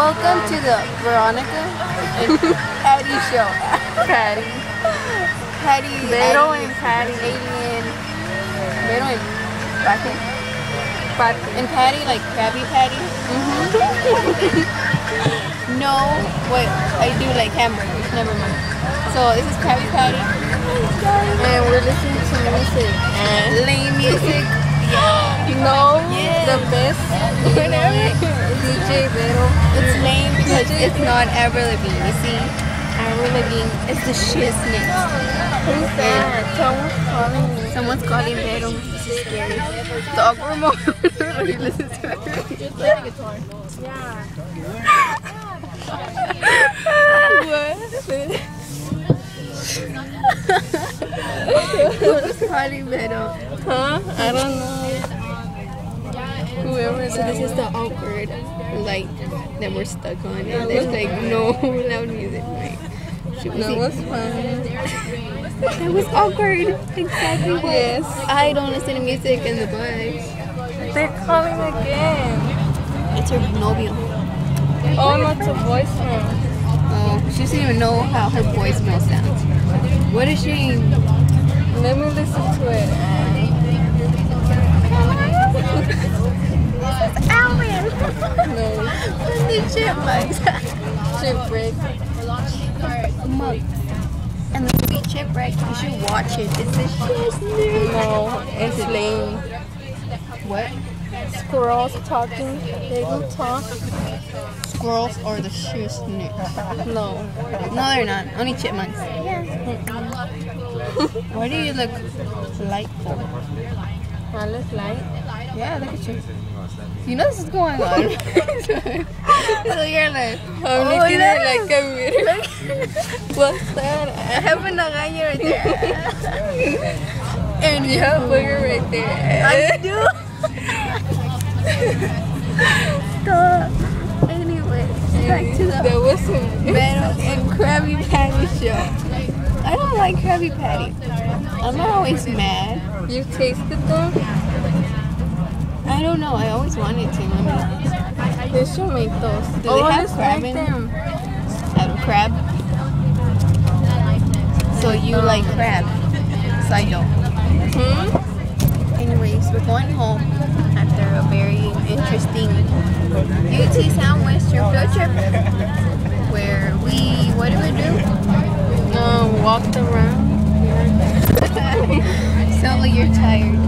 Welcome to the Veronica and Patty show. Patty. Patty, Vero and Patty. alien, Vero and Patty, Patty. and Patty like Krabby Patty. Mm-hmm. no, wait, I do like hamburgers. Never mind. So this is Krabby Patty. And we're listening to music. And Lame music. No, Yeah. the best. Whatever. DJ Vero. It's lame because it's not Lavigne. You see, Lavigne is the shiznit. Who's that? Someone's calling me. Someone's calling Vero. This is scary. The awkward moment when you listen to her. Who's calling Vero? Huh? I don't know. Whoever. So this is the awkward light that we're stuck on, and there's like no loud music. Like, should we That was fun. That was awkward. Exactly. what- Yes. I don't listen to music in the bus. They're calling again. It's her novio. Oh, not to voicemail. Oh, she doesn't even know how her voicemail sounds. What is she? shame. Let me listen to it. No. the chipmunks. Chip break. Monk. And the movie Chipwreck, you should watch it. It's the shiznit. No, it's lame. What? Squirrels talking. They can talk. Squirrels or the shiznit? No. No, they're not. Only chipmunks. Why do you look delightful? I look like. Yeah, look at you. You know this is going on. so you're like, I'm oh, looking oh, at like a mirror. What's I have a nagaña right there. And you have booger right there. I there. do. Stop. Anyway, back to the That was some. Vero and Krabby Patty show. I don't like Krabby Patty. I'm not always mad. You tasted them? I don't know. I always wanted to. I mean, They should make those. Do they oh, have crab in them. out of crab. So you like crab. So I don't. Hmm? Anyways, we're going home after a very interesting UT Southwestern field trip where we, what did we do? Um, walked around. So you're tired.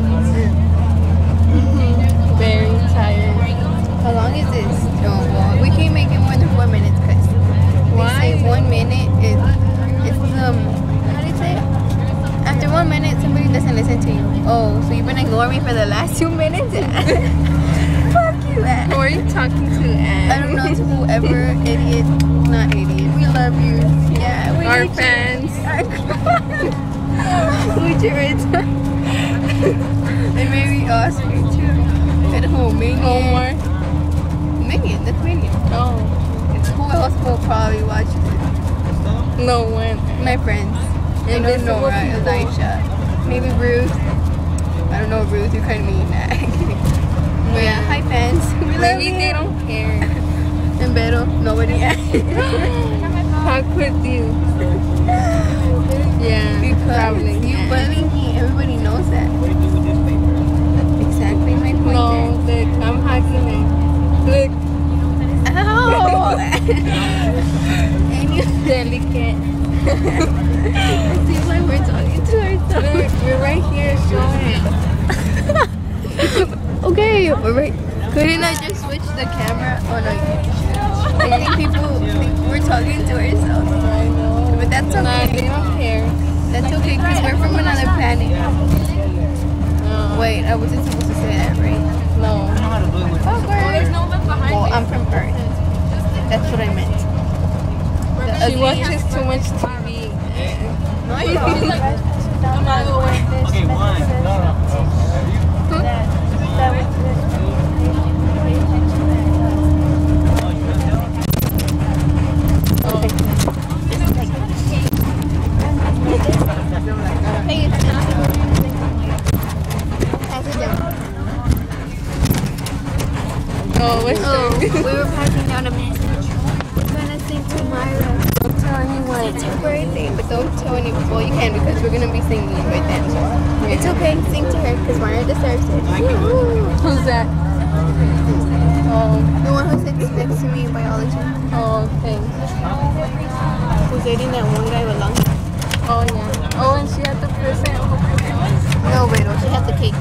Very tired. How long is this? Oh, well, we can't make it more than four minutes because Why? they say one minute is, it's um, how do you say it? After one minute, somebody doesn't listen to you. Oh, so you've been ignoring me for the last two minutes? Fuck you, Ann. Who are you talking to, Anne? I don't know to whoever idiot, not idiot. We love you. Yeah, we Our fans. you. we do it. and maybe Oscar too. At home. Homework. Megan, that's Megan. Oh. Who else will probably watch this? No one. My friends. Know Nora, people. Elisha, maybe Ruth. I don't know Ruth, you're kind of mean. but yeah, hi fans. We love Maybe you. they don't care. And Beto, nobody. How could you? Yeah, because probably. you bullying me, everybody knows that. Okay, we're. Couldn't I just switch the camera? Oh no. I think people think we're talking to ourselves. I know. But that's Nah, they okay. don't care. That's okay because we're from another planet. No. Wait, I wasn't supposed to say that, right? No. Oh, well, I'm from Earth. That's what I meant. The She watches too much TV. No, I don't. Okay, one. oh, We were passing down a message. We're gonna sing to Myra. Don't tell anyone. It's a great thing, but don't tell anyone. Well, you can because we're gonna be singing it right then. It's okay. Sing to her because Myra deserves it. Who's that? Oh. The one who sits next to me in biology. Oh, thanks. Who's dating that one guy with? Oh, yeah. Oh, and she had the present. No, wait, oh, she had the cake.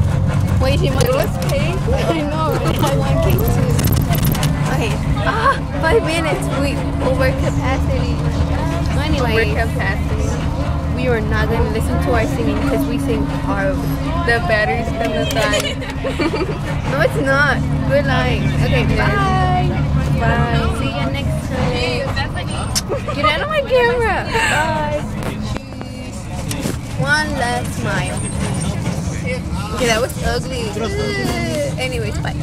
We are not gonna listen to our singing because we sing horrible. The battery's gonna die. No, it's not. We're lying. Okay, bye. Bye. See you next time. Get out of my camera. Bye. One last smile. Okay, that was ugly. Anyways, bye.